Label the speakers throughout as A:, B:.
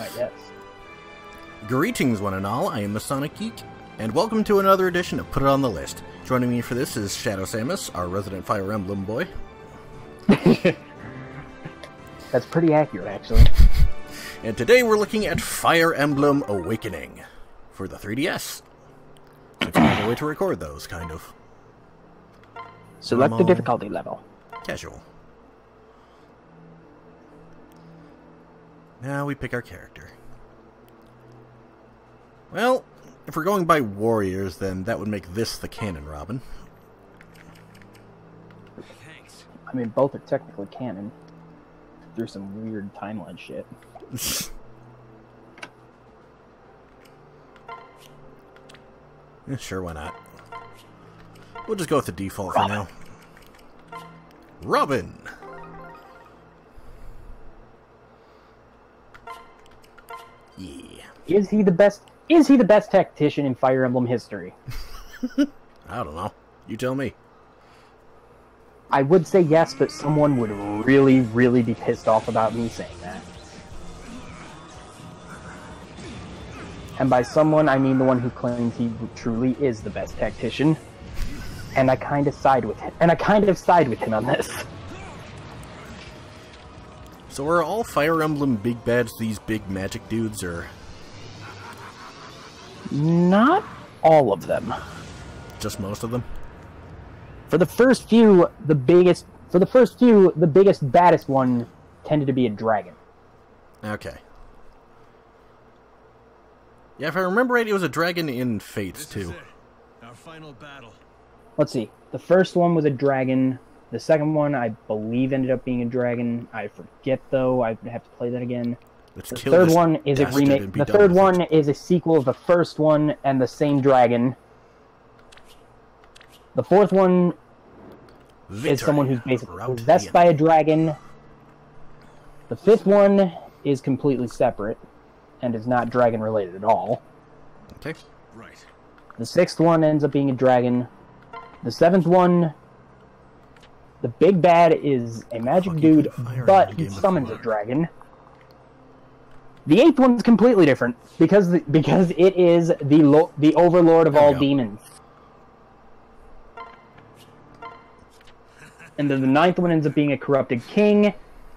A: I guess.
B: Greetings, one and all. I am the Sonic Geek, and welcome to another edition of Put It on the List. Joining me for this is Shadow Samus, our resident Fire Emblem boy.
A: That's pretty accurate, actually.
B: And today we're looking at Fire Emblem Awakening for the 3DS. It's another way to record those, kind of.
A: Select the difficulty level.
B: Casual. Now we pick our character. Well, if we're going by warriors, then that would make this the canon Robin.
A: I mean, both are technically canon. Through some weird timeline shit.
B: Yeah, sure, why not? We'll just go with the default for now. Robin! Yeah.
A: Is he the best? Is he the best tactician in Fire Emblem history?
B: I don't know. You tell me.
A: I would say yes, but someone would really, really be pissed off about me saying that. And by someone, I mean the one who claims he truly is the best tactician. And I kind of side with him. And I kind of side with him on this.
B: So are all Fire Emblem big bads these big magic dudes, or
A: Not all of them.
B: just most of them?
A: For the first few, the biggest. For the first few, the biggest, baddest one tended to be a dragon.
B: Okay. Yeah, if I remember right, it was a dragon in Fates,
C: This is
B: too.
C: it. Our final battle.
A: Let's see. The first one was a dragon. The second one, I believe, ended up being a dragon. I forget though. I have to play that again.
B: Let's
A: The third one is a remake. The third one is a sequel of the first one and the same dragon. The fourth one is someone who's basically possessed by a dragon. The fifth one is completely separate and is not dragon related at all.
B: Okay.
C: Right.
A: The sixth one ends up being a dragon. The seventh one, the big bad is a magic
B: Fucking
A: dude, but he summons a dragon. The eighth one's completely different because the, because it is the the overlord of
B: There
A: all demons. And then the ninth one ends up being a corrupted king,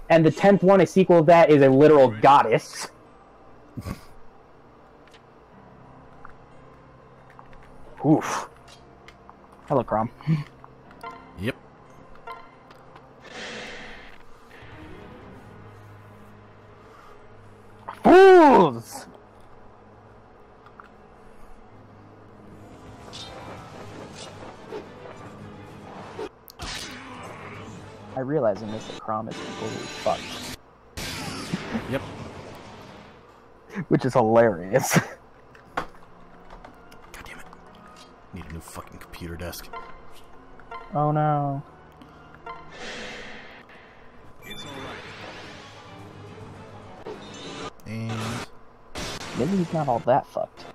A: and the tenth one, a sequel of that, is a literal goddess. Oof. Hello,
B: Chrom.
A: Fools! I realize in this that Chrom is completely fucked,
B: Yep.
A: which is hilarious.
B: God damn it. Need a new fucking computer desk.
A: oh no.
B: And
A: Maybe he's not all that fucked.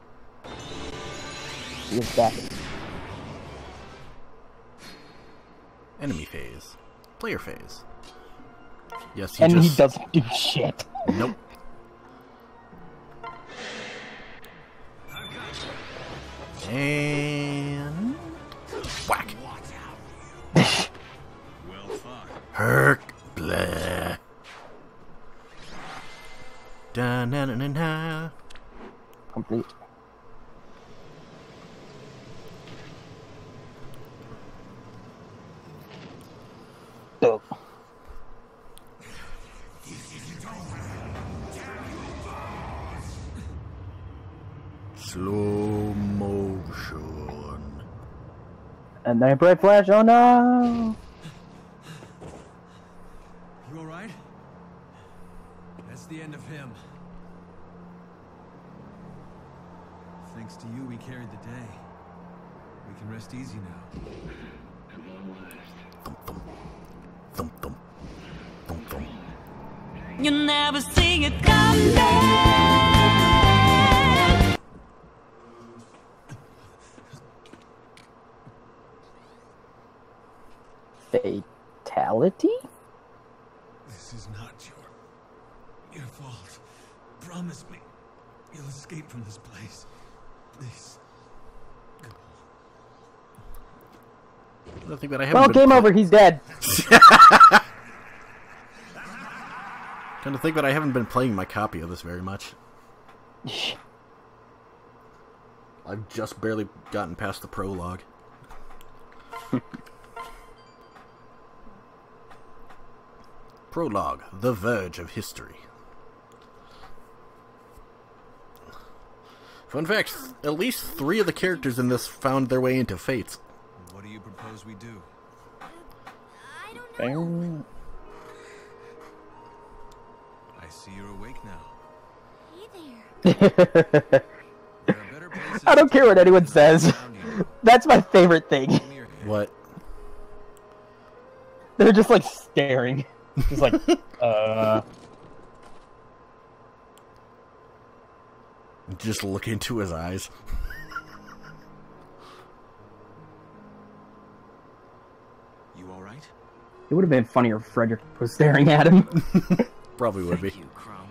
A: He is back.
B: enemy phase. Player phase. Yes, he
A: And he doesn't do shit.
B: Nope. Da na na na na.
A: Complete. Dope.
B: Slow motion.
A: And then bright flash. Oh no!
C: You'll escape from this place. Please.
B: I think that I haven't
A: Well, game over. He's dead.
B: Kind of think that I haven't been playing my copy of this very much. I've just barely gotten past the prologue. prologue: The Verge of History. Fun fact: at least three of the characters in this found their way into Fates.
C: What do you propose we do?
D: I don't know.
C: I see you're awake now.
D: Hey there.
C: There are better places
A: I don't care what anyone says. That's my favorite thing.
C: In your head.
B: What?
A: They're just like staring. Just like, uh.
B: Just look into his eyes.
C: You all right?
A: It would have been funnier if Frederick was staring at him.
B: Probably would be.
C: Thank you, Crumb.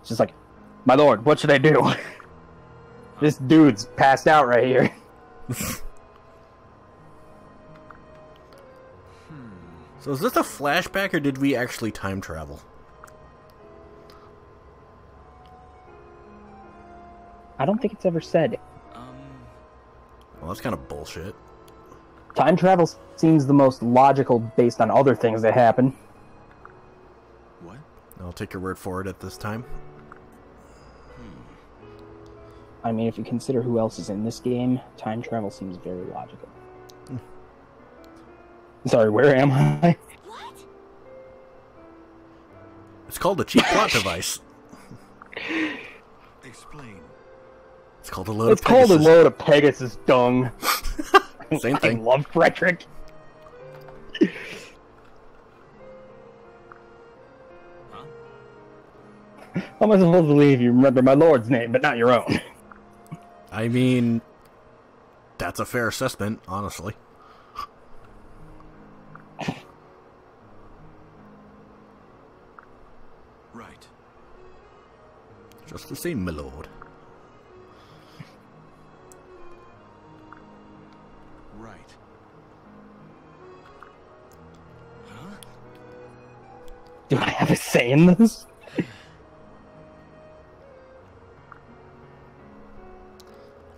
A: It's just like, my lord, what should I do? this dude's passed out right here. Hmm.
B: So is this a flashback or did we actually time travel?
A: I don't think it's ever said.
C: Um,
B: Well, that's kind of bullshit.
A: Time travel seems the most logical based on other things that happen.
C: what?
B: I'll take your word for it at this time.
A: I mean, if you consider who else is in this game, time travel seems very logical. Sorry, where am I?
D: What?
B: It's called a cheap plot device.
C: Explain.
B: It's called a load
A: It's
B: of
A: called a
B: Pegasus.
A: load of Pegasus dung.
B: Same thing.
A: I
B: thing.
A: love Frederick.
C: Huh?
A: How am I supposed to believe you remember my lord's name, but not your own?
B: I mean, that's a fair assessment, honestly.
C: Right.
B: Just the same, my lord.
A: I have a say in this?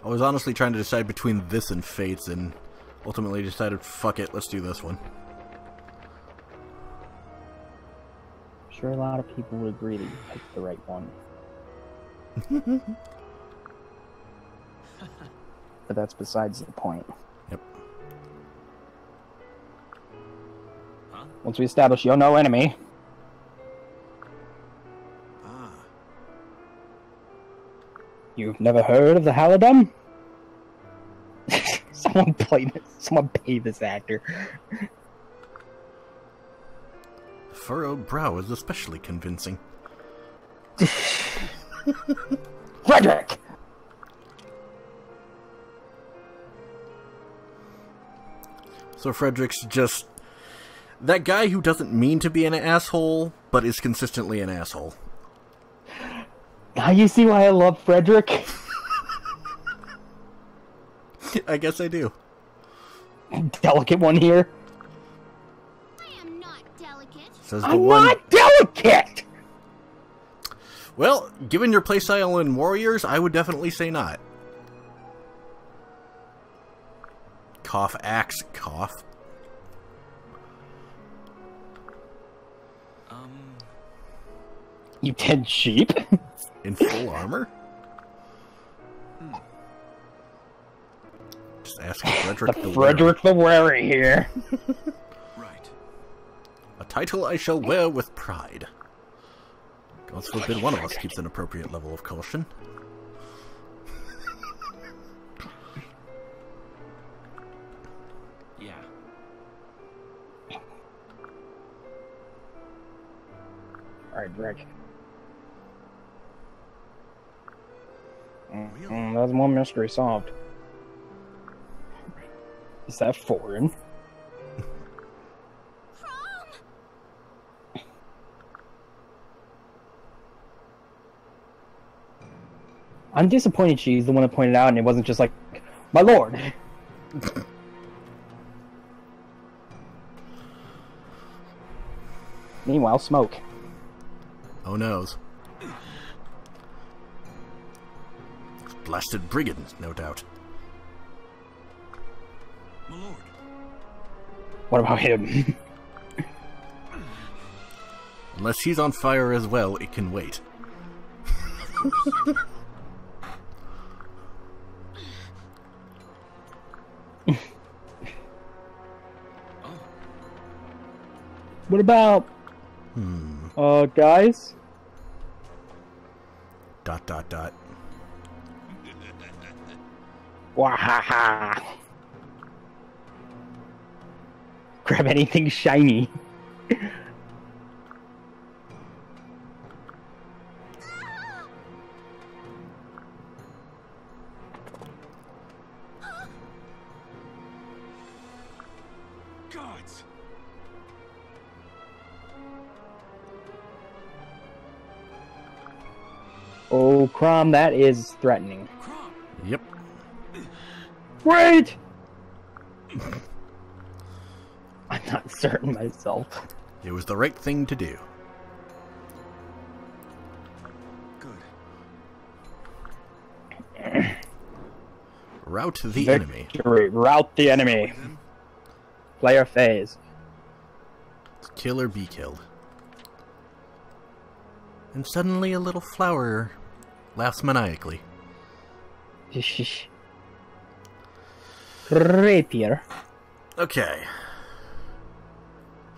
B: I was honestly trying to decide between this and Fates, and ultimately decided, fuck it, let's do this one.
A: I'm sure a lot of people would agree that you picked the right one. but that's besides the point.
B: Yep.
A: Once we establish you're no enemy, you've never heard of the Halidom? someone play this. Someone pay this actor.
B: The furrowed brow is especially convincing.
A: Frederick!
B: So Frederick's just that guy who doesn't mean to be an asshole, but is consistently an asshole.
A: Now you see why I love Frederick?
B: I guess I do.
A: Delicate one here.
D: I am not delicate.
B: Says the
A: I'm
B: one.
A: not delicate!
B: Well, given your playstyle in Warriors, I would definitely say not. Cough axe cough.
C: Um.
A: You dead sheep?
B: In full armor? Just ask Frederick the, Wary.
A: Frederick the Wary here.
C: Right.
B: A title I shall wear with pride. God forbid one of us keeps an appropriate level of caution.
C: Yeah.
A: Alright, Rick. Mm, that's one mystery solved. Is that foreign? I'm disappointed she's the one that pointed out and it wasn't just like, my lord! Meanwhile, Smoke.
B: Oh knows? Blasted brigands, no doubt.
C: My lord.
A: What about him?
B: Unless he's on fire as well, it can wait.
A: what about, Hmm. uh, guys?
B: Dot dot dot.
A: Wahaha! Grab anything shiny.
C: Gods!
A: Oh, Chrom, that is threatening.
B: Yep.
A: Wait! I'm not certain myself.
B: It was the right thing to do.
C: Good.
B: Rout the enemy.
A: Victory. Rout the enemy. Player phase.
B: Kill or be killed. And suddenly a little flower laughs maniacally.
A: Rapier.
B: Okay.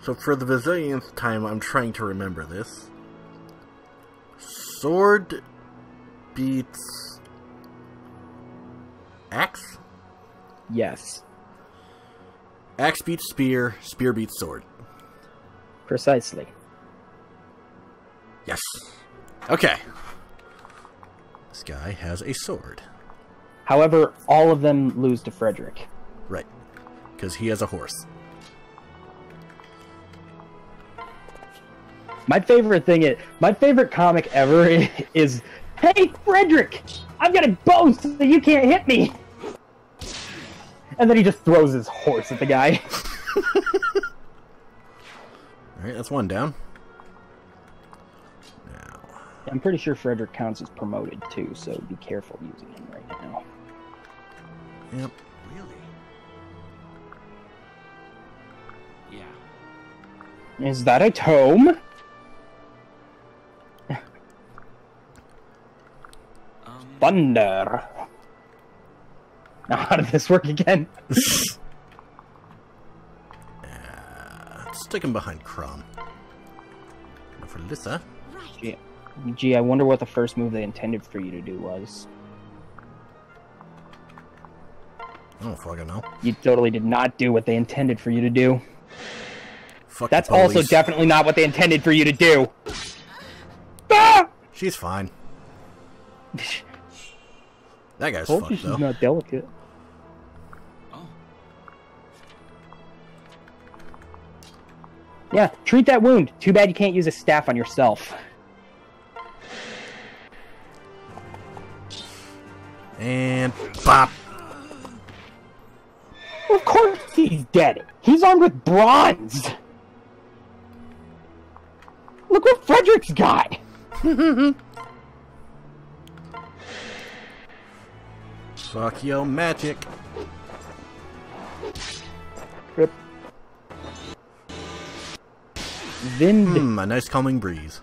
B: So for the bazillionth time, I'm trying to remember this. Sword beats axe.
A: Yes.
B: Axe beats spear. Spear beats sword.
A: Precisely.
B: Yes. Okay. This guy has a sword.
A: However, all of them lose to Frederick.
B: Right. Because he has a horse.
A: My favorite thing is my favorite comic ever is Hey Frederick! I've got a bow so you can't hit me! And then he just throws his horse at the guy.
B: Alright, that's one down. Now.
A: I'm pretty sure Frederick counts as promoted too, so be careful using him right now.
B: Yep.
C: Really? Yeah.
A: Is that a tome?
C: Um,
A: Thunder. Now how did this work again?
B: Let's stick him behind Chrom. For Lissa.
A: Gee, gee, I wonder what the first move they intended for you to do was.
B: I don't fucking know.
A: You totally did not do what they intended for you to do.
B: Fuck
A: That's also definitely not what they intended for you to do. Ah!
B: She's fine. That guy's
A: Told you
B: fucked
A: she's
B: though.
A: not delicate.
C: oh,
A: Yeah, treat that wound. Too bad you can't use a staff on yourself.
B: And bop.
A: Of course he's dead. He's armed with bronze. Look what Frederick's got.
B: Fuck yo magic.
A: Rip. Vind.
B: Hmm, a nice calming breeze.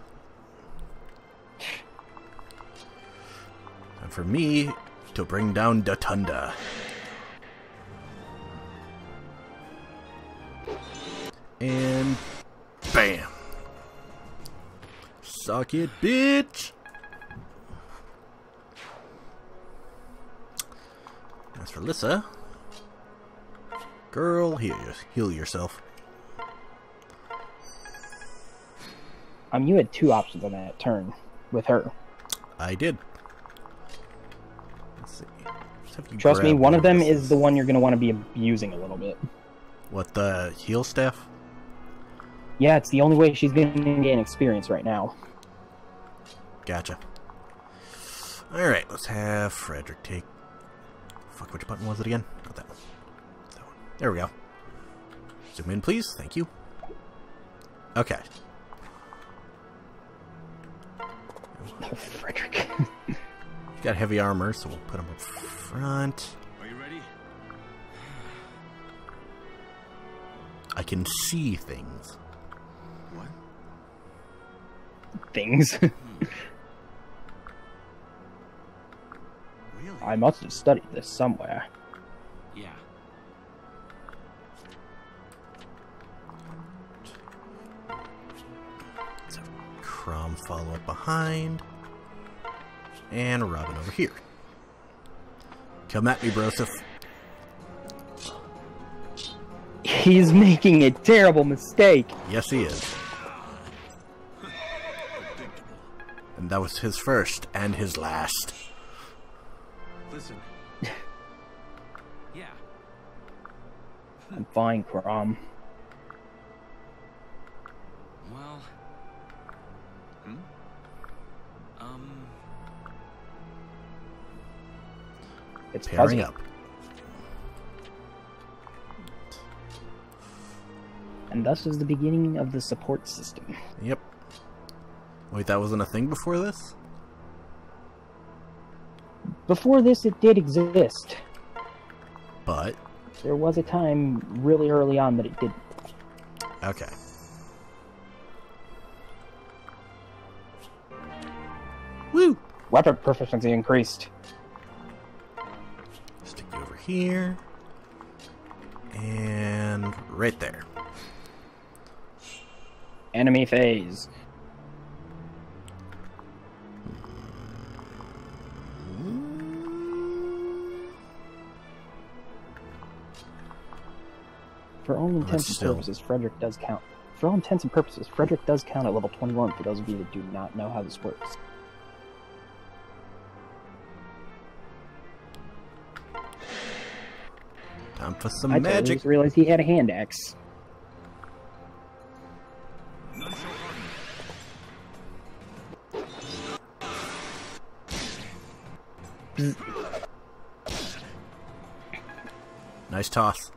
B: And for me to bring down Datunda. It, bitch. As for Lissa, girl, heal, heal yourself.
A: Um, you had two options on that turn with her.
B: I did. Let's see. Just have you
A: Trust me, one of them is the one you're going to want to be abusing a little bit.
B: What the heal staff?
A: Yeah, it's the only way she's going to gain experience right now.
B: Gotcha. Alright, let's have Frederick take. Fuck, which button was it again? Not that one. That one. There we go. Zoom in, please. Thank you. Okay.
A: Oh, Frederick.
B: He's got heavy armor, so we'll put him up front.
C: Are you ready?
B: I can see things.
C: What?
A: Things.
C: Hmm.
A: I must have studied this somewhere.
C: Yeah.
B: So Chrom follow up behind. And Robin over here. Come at me, Broseph.
A: He's making a terrible mistake.
B: Yes, he is. And that was his first and his last.
C: Listen. yeah.
A: I'm fine, Chrom.
C: Well. Hmm? Um.
A: It's
B: Pairing
A: fuzzy.
B: up.
A: And thus is the beginning of the support system.
B: Yep. Wait, that wasn't a thing before this?
A: Before this, it did exist.
B: But,
A: There was a time really early on that it didn't.
B: okay. Woo!
A: Weapon proficiency increased.
B: Stick you over here. And right there.
A: Enemy phase. For all intents and purposes, Frederick does count. For all intents and purposes, Frederick does count at level 21 for those of you that do not know how this works.
B: Time for some
A: I
B: magic.
A: just realized he had a hand axe.
C: None shall harm
B: Nice toss.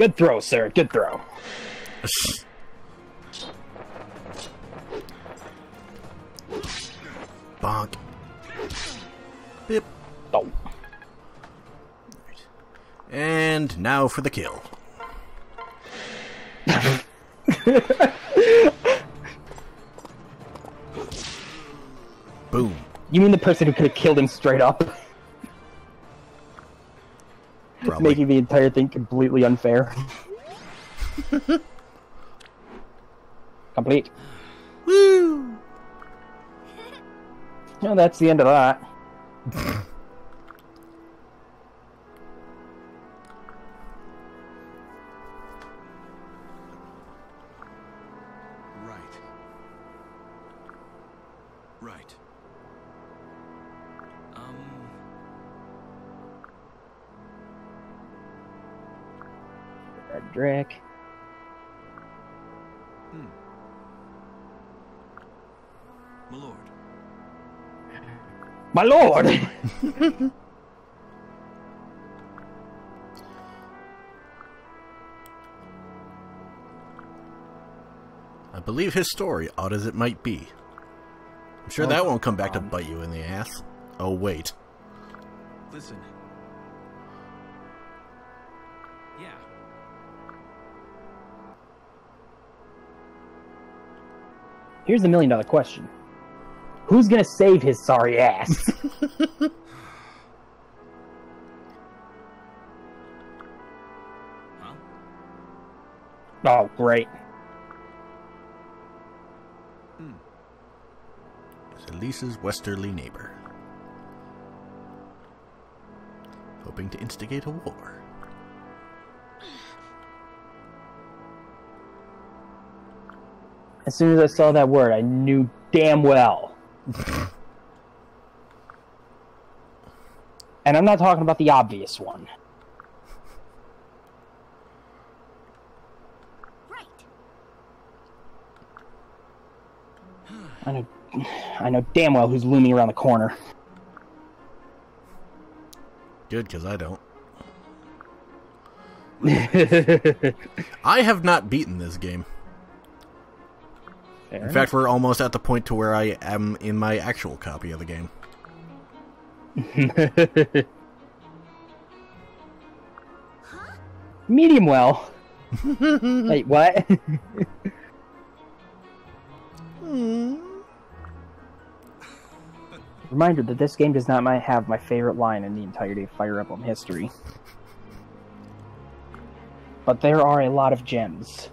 A: Good throw, sir. Good throw.
B: Bonk. Bip.
A: Oh.
B: And now for the kill. Boom.
A: You mean the person who could have killed him straight up? Making the entire thing completely unfair. Complete.
B: Woo!
A: No, that's the end of that.
C: My lord!
B: I believe his story, odd as it might be. I'm sure
A: Oh,
B: that won't come back to
A: um,
B: bite you in the ass. Oh, wait.
C: Listen. Yeah.
A: Here's the million dollar question Who's gonna save his sorry ass? Oh, great.
B: It's Ylisse's westerly neighbor. Hoping to instigate a war.
A: As soon as I saw that word, I knew damn well. and I'm not talking about the obvious one.
D: Right.
A: I know, I know damn well who's looming around the corner.
B: Good, because I don't. I have not beaten this game. In fact, we're almost at the point to where I am in my actual copy of the game.
A: medium well. Wait, what? Hmm. Reminder that this game does not have my favorite line in the entirety of Fire Emblem history. But there are a lot of gems.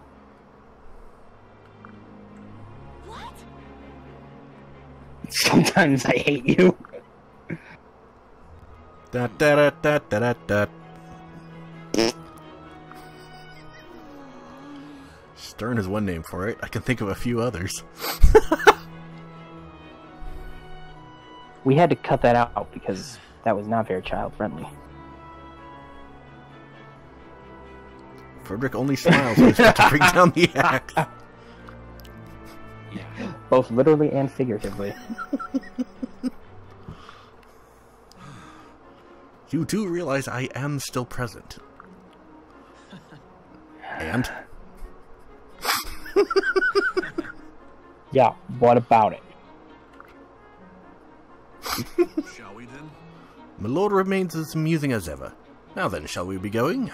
A: Sometimes I hate you.
B: Da da da da da da da. Stern is one name for it. I can think of a few others.
A: We had to cut that out because that was not very child friendly.
B: Frederick only smiles when he's got to bring down the axe.
A: Both literally and figuratively.
B: You do realize I am still present. And?
A: Yeah, what about it?
C: Shall we then?
B: My lord remains as amusing as ever. Now then, shall we be going?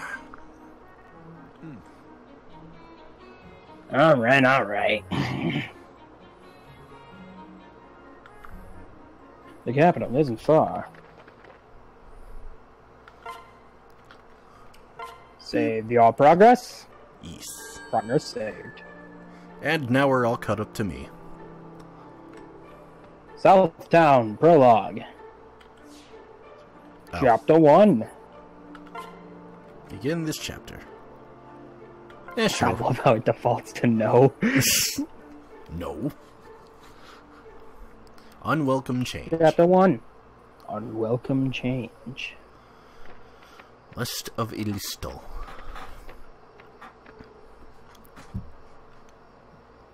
A: Alright, alright. The capital isn't far. Save the all progress.
B: Yes.
A: Progress saved.
B: And now we're all cut up to me.
A: Southtown prologue.
B: Oh,
A: Chapter 1.
B: begin this chapter. Yeah,
A: I love how it defaults to no.
B: No. Unwelcome change.
A: Chapter 1. Unwelcome change.
B: List of Ylisstol.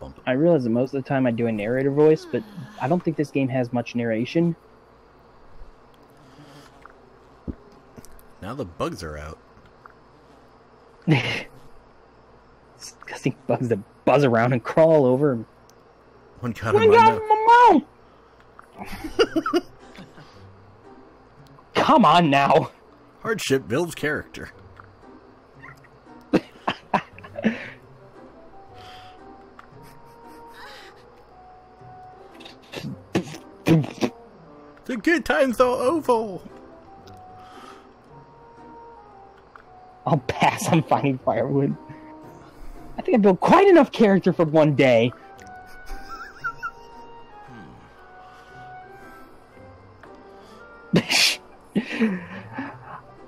B: Bump.
A: I realize that most of the time I do a narrator voice, but I don't think this game has much narration.
B: Now the bugs are out.
A: Disgusting bugs that buzz around and crawl over.
B: One got
A: Oh my
B: him
A: God,
B: on
A: Come on now.
B: hardship builds character. the good times are over.
A: I'll pass on finding firewood. I think I built quite enough character for one day.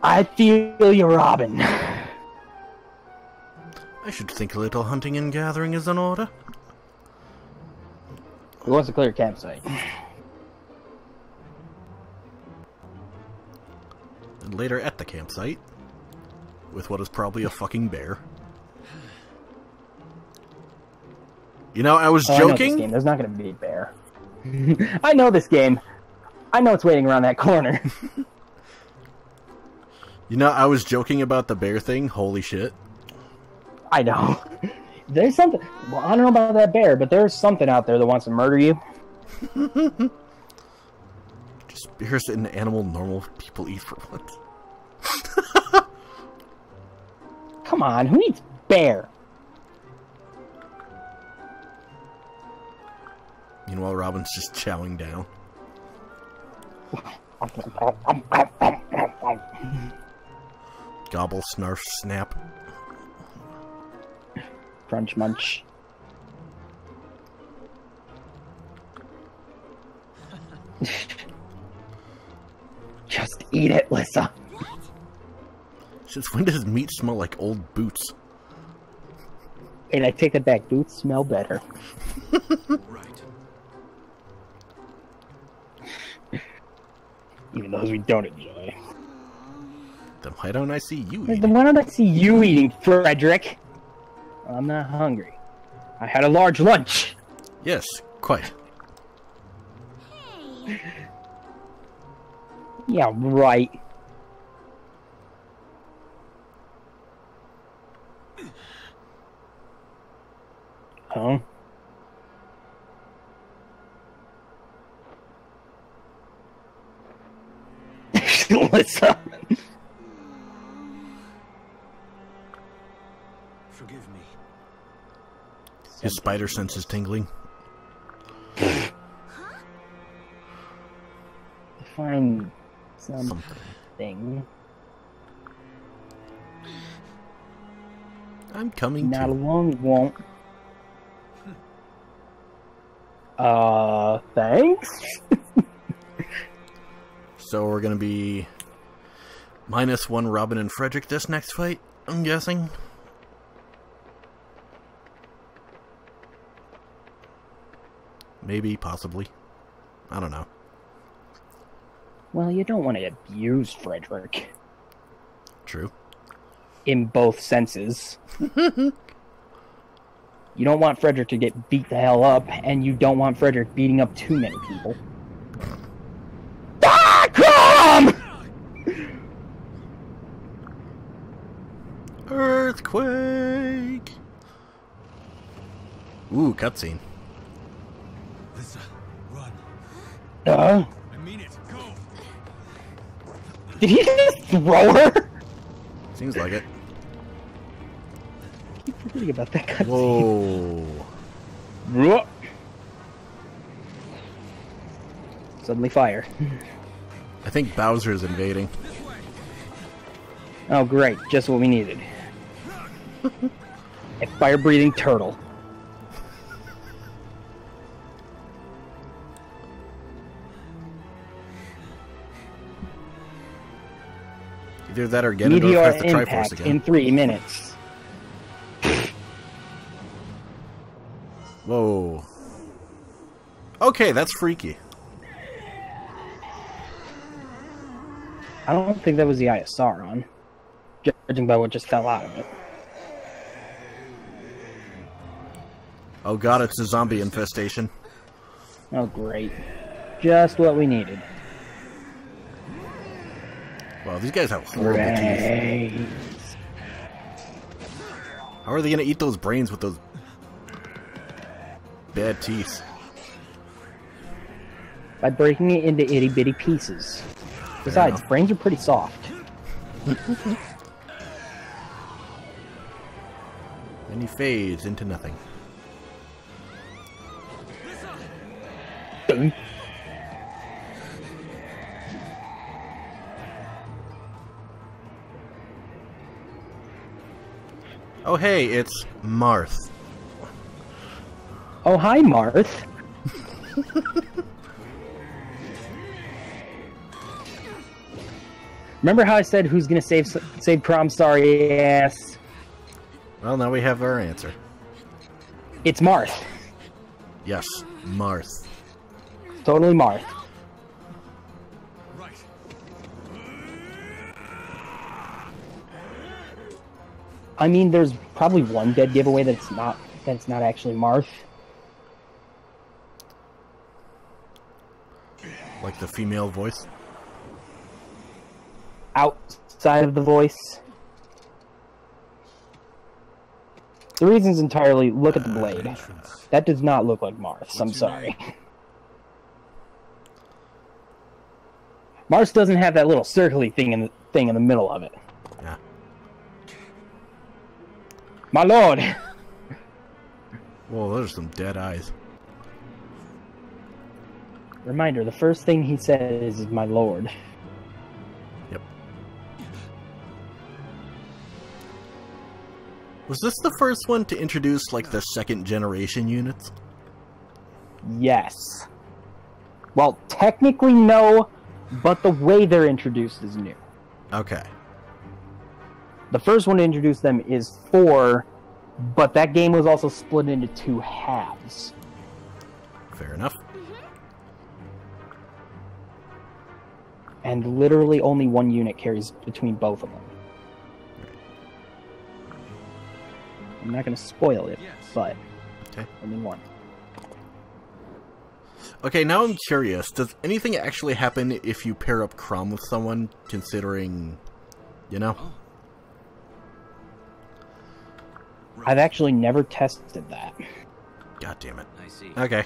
A: I feel you, Robin.
B: I should think a little hunting and gathering is in order.
A: Who wants to clear a campsite?
B: And later at the campsite, with what is probably a fucking bear. You know, I was
A: Oh, I
B: joking.
A: game. There's not going to be a bear. I know this game. I know it's waiting around that corner.
B: You know, I was joking about the bear thing. Holy shit.
A: I know. There's something. Well, I don't know about that bear, but there's something out there that wants to murder you.
B: Just bears an animal normal people eat for once.
A: Come on, who needs bear?
B: Meanwhile, Robin's just chowing down. Gobble, snarf, snap.
A: Crunch munch. Just eat it, Lissa.
B: Since when does meat smell like old boots?
A: And I take it back. Boots smell better.
C: Right.
A: Even those we don't enjoy.
B: Then why don't I see you
A: Then
B: eating?
A: why don't I see you eating, Frederick? I'm not hungry. I had a large lunch.
B: Yes, quite. Hey.
A: Yeah, right. Huh? Alyssa.
B: His spider sense is tingling.
A: Find something.
B: I'm coming
A: Not
B: to.
A: alone won't. Uh, thanks?
B: So we're gonna be minus one Robin and Frederick this next fight. I'm guessing. Maybe, possibly. I don't know.
A: Well, you don't want to abuse Frederick.
B: True.
A: In both senses. you don't want Frederick to get beat the hell up, and you don't want Frederick beating up too many people. Ah, come!
B: Earthquake! Ooh, cutscene.
A: Uh,
C: I mean it. Go.
A: did he just throw her?
B: Seems like it.
A: keep forgetting about that cutscene.
B: Whoa.
A: Suddenly fire.
B: I think Bowser is invading.
A: Oh, great. Just what we needed. A fire-breathing turtle.
B: Either that or Ganondorf
A: Meteor
B: has the Triforce
A: impact
B: again.
A: in three minutes.
B: Whoa. Okay, that's freaky.
A: I don't think that was the Eye of Sauron, judging by what just fell out of it.
B: Oh god, it's a zombie infestation.
A: Oh, great. Just what we needed.
B: Wow, these guys have horrible teeth. How are they gonna eat those brains with those bad teeth?
A: By breaking it into itty bitty pieces. Besides, brains are pretty soft.
B: Then he fades into nothing. Oh hey, it's Marth.
A: Oh, hi, Marth. Remember how I said who's gonna save save prom sorry ass?
B: Well, now we have our answer.
A: It's Marth.
B: Yes, Marth.
A: Totally Marth. I mean, there's probably one dead giveaway that it's not that it's not actually Marth.
B: Like the female voice.
A: outside of the voice. The reason's entirely look at the uh, blade.
C: Entrance.
A: That does not look like Marth. I'm
C: What's your
A: sorry. Marth doesn't have that little circly thing in the thing in the middle of it.
B: Yeah.
A: My lord.
B: Whoa, those are some dead eyes.
A: Reminder: the first thing he says is "my lord."
B: Yep. Was this the first one to introduce like the second generation units?
A: Yes. Well, technically no, but the way they're introduced is new.
B: Okay.
A: The first one to introduce them is four, but that game was also split into two halves.
B: Fair enough. Mm-hmm.
A: And literally only one unit carries between both of them. I'm not going to spoil it,
C: Yes.
A: but
B: Okay.
A: only one.
B: Okay, now I'm curious. Does anything actually happen if you pair up Chrom with someone, considering, you know? Oh.
A: I've actually never tested that.
B: God damn it.
E: I see.
B: Okay.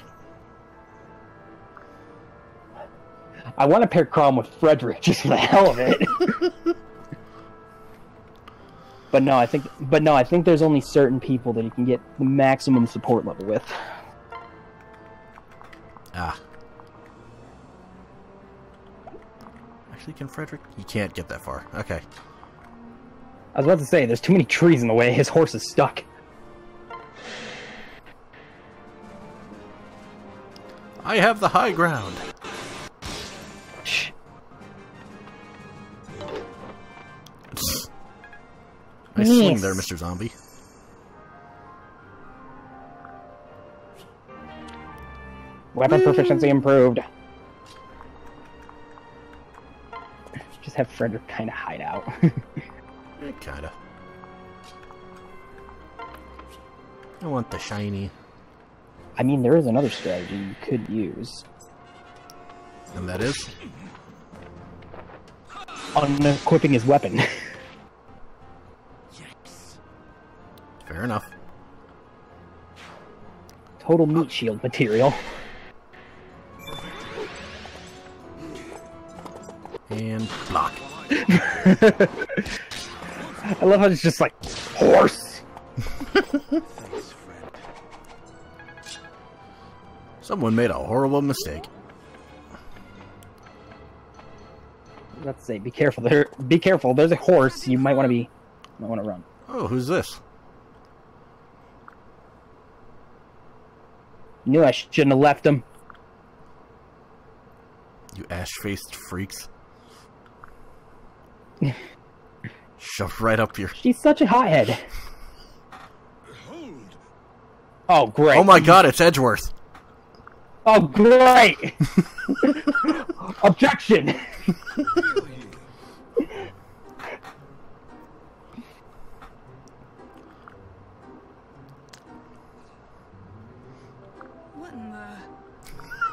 A: I want to pair Chrom with Frederick just for the hell of it. but no, I think but no, I think there's only certain people that you can get the maximum support level with.
B: Ah. Actually, can Frederick? He can't get that far. Okay.
A: I was about to say, there's too many trees in the way. His horse is stuck.
B: I have the high ground.
A: Shh.
B: Nice swing there, Mr. Zombie.
A: Weapon proficiency improved. Just have Frederick kind of hide out.
B: Eh, kinda. I want the shiny.
A: I mean, there is another strategy you could use.
B: And that is?
A: Unequipping his weapon. yes.
B: Fair enough.
A: Total meat shield material.
B: And block.
A: I love how it's just like, horse!
C: Thanks, friend.
B: Someone made a horrible mistake.
A: Let's say, be careful. There, be careful. There's a horse. You might want to be, might want to run.
B: Oh, who's this?
A: Knew I shouldn't have left him.
B: You ash-faced freaks. Shoved right up your...
A: She's such a hothead. Oh great!
B: Oh my god, it's Edgeworth!
A: Oh great! Objection!
F: What in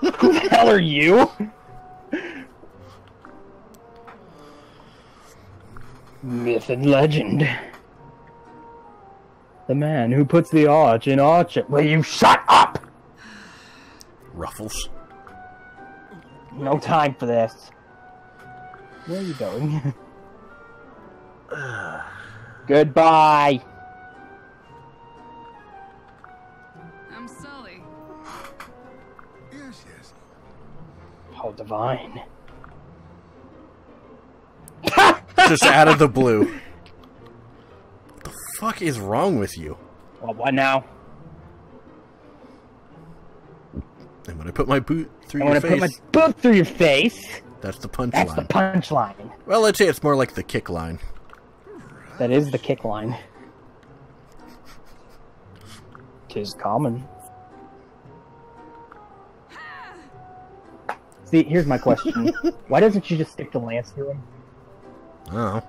F: the...
A: Who the hell are you? Myth and legend. The man who puts the arch in Archer. Will you shut up?
B: Ruffles.
A: No time for this. Where are you going? Goodbye.
F: I'm Sully.
C: Yes, yes.
A: How divine.
B: Just out of the blue. What the fuck is wrong with you?
A: Well, what now?
B: And when I put my boot through
A: I
B: your
A: want to
B: face,
A: put my boot through your face.
B: that's the punchline.
A: That's
B: line.
A: the punchline.
B: Well, I'd say it's more like the kick line.
A: That is the kick line. Tis common. See, here's my question. Why doesn't she just stick the lance through him?
B: Oh.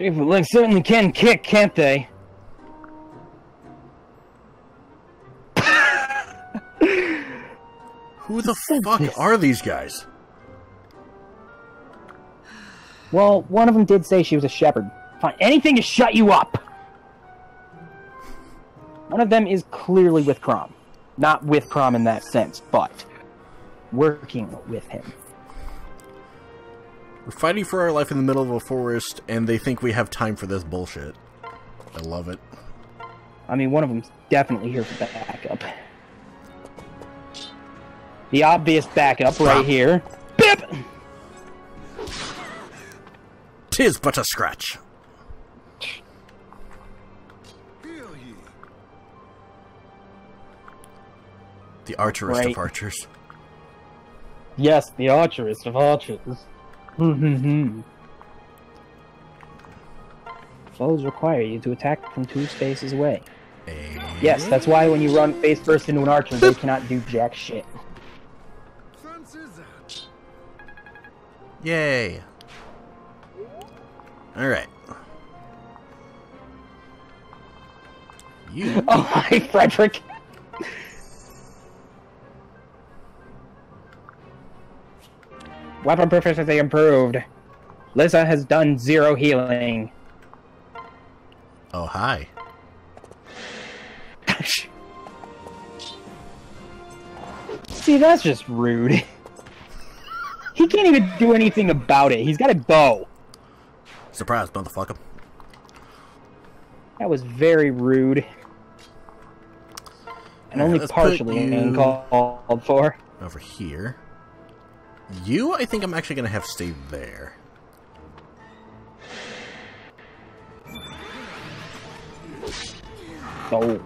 A: Of Link certainly can kick, can't they?
B: Who the fuck are these guys?
A: Well, one of them did say she was a shepherd. Fine, anything to shut you up! One of them is clearly with Chrom. Not with Chrom in that sense, but working with him.
B: We're fighting for our life in the middle of a forest, and they think we have time for this bullshit. I love it.
A: I mean, one of them's definitely here for backup. The obvious backup right here. Bip!
B: Tis but a scratch. The archerist
A: Right.
B: of archers.
A: Yes, the archerist of archers. Mm-hmm. Foes require you to attack from two spaces away.
B: And...
A: Yes, that's why when you run face first into an archer, they cannot do jack shit.
B: Yay. Alright. You.
A: Oh, hi, Frederick! Weapon proficiency improved. Lissa has done zero healing.
B: Oh, hi.
A: See, that's just rude. he can't even do anything about it. He's got a bow.
B: Surprise, motherfucker.
A: That was very rude. And
B: Alright,
A: only partially
B: you-
A: uncalled for.
B: Over here. You, I think I'm actually going to have to stay there.
A: Oh.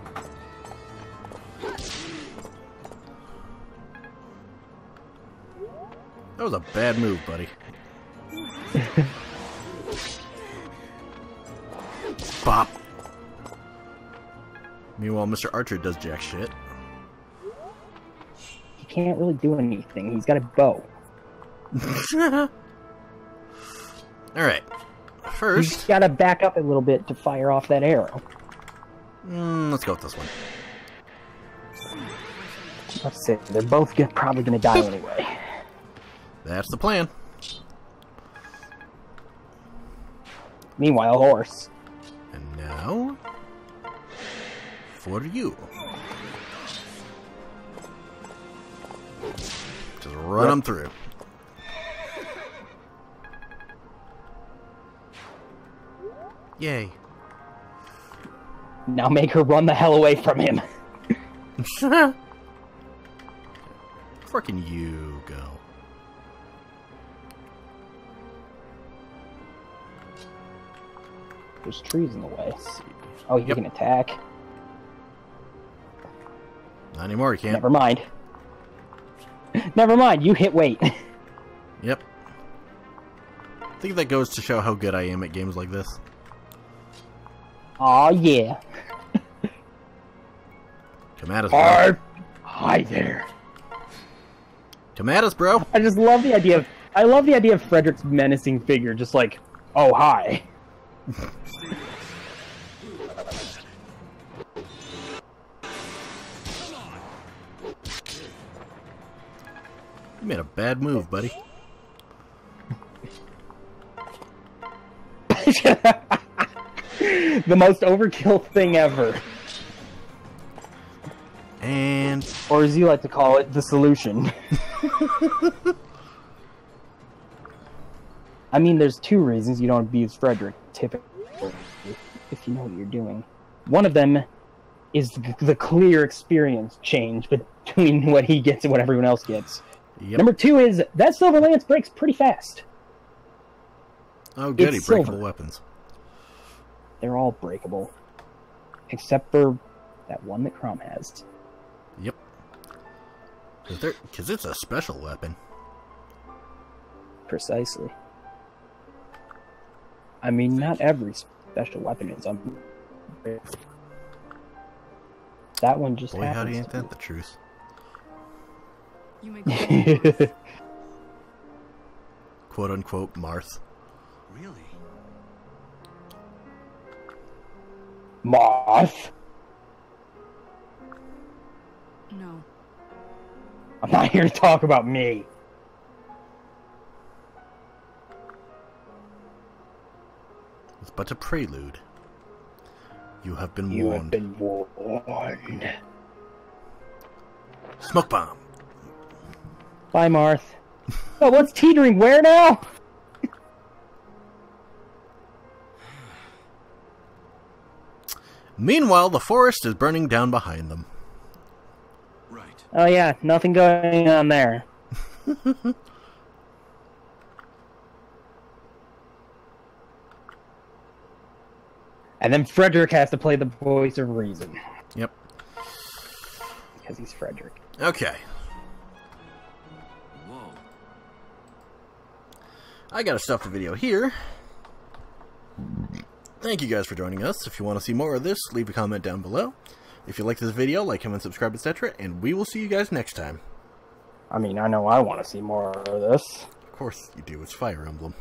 B: That was a bad move, buddy. Bop. Meanwhile, Mr. Archer does jack shit.
A: He can't really do anything. He's got a bow.
B: Alright.
A: He's
B: First,
A: got to back up a little bit to fire off that arrow.
B: mm, let's go with this one.
A: Let's see. They're both probably going to die anyway.
B: That's the plan.
A: Meanwhile, horse.
B: And now... For you. Just run them through. Yay.
A: Now make her run the hell away from him.
B: Frickin' you go.
A: There's trees in the way. Oh, you
B: Yep.
A: can attack.
B: Not anymore, you can't.
A: Never mind. Never mind. You hit wait.
B: Yep. I think that goes to show how good I am at games like this.
A: Aw, yeah.
B: Come at us, bro.
A: Hi. Hi there.
B: Come at us, bro.
A: I just love the idea of. I love the idea of Frederick's menacing figure, just like, oh hi.
B: You made a bad move, buddy.
A: the most overkill thing ever,
B: And
A: or as you like to call it, the solution. I mean, there's two reasons you don't abuse Frederick, typically, if you know what you're doing. One of them is the, clear experience change between what he gets and what everyone else gets.
B: yep.
A: Number two is that Silver Lance breaks pretty fast.
B: oh, goody,
A: it's
B: breakable
A: silver.
B: weapons.
A: They're all breakable, except for that one that Chrom has.
B: Yep. Because it's a special weapon.
A: Precisely. I mean, not every special weapon is un. That one just
B: Boy, howdy,
A: happens.
B: ain't that the truth.
F: You make.
B: Quote unquote, Marth.
C: Really?
A: Moth.
F: no.
A: I'm not here to talk about me.
B: It's but a prelude. You have been
A: You have
B: warned.
A: been warned.
B: Smoke bomb.
A: Bye, Marth. Oh, what's teetering where now?
B: Meanwhile, the forest is burning down behind them.
C: Right.
A: Oh yeah, nothing going on there. and then Frederick has to play the voice of reason
B: Yep.
A: because he's Frederick.
B: Okay.
C: Whoa.
B: I gotta stop the video here. Thank you guys for joining us. If you want to see more of this, leave a comment down below. If you like this video, like, comment, subscribe, etc. And we will see you guys next time.
A: I mean, I know I want to see more of this.
B: Of course you do, it's Fire Emblem.